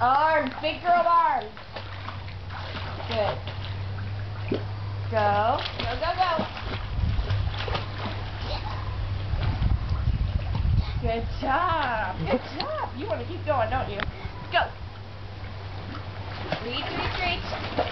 Arms, big girl arms. Good. Go. Go, go, go. Good job. Good job. You want to keep going, don't you? Go. Reach, reach, reach. Reach, reach, reach.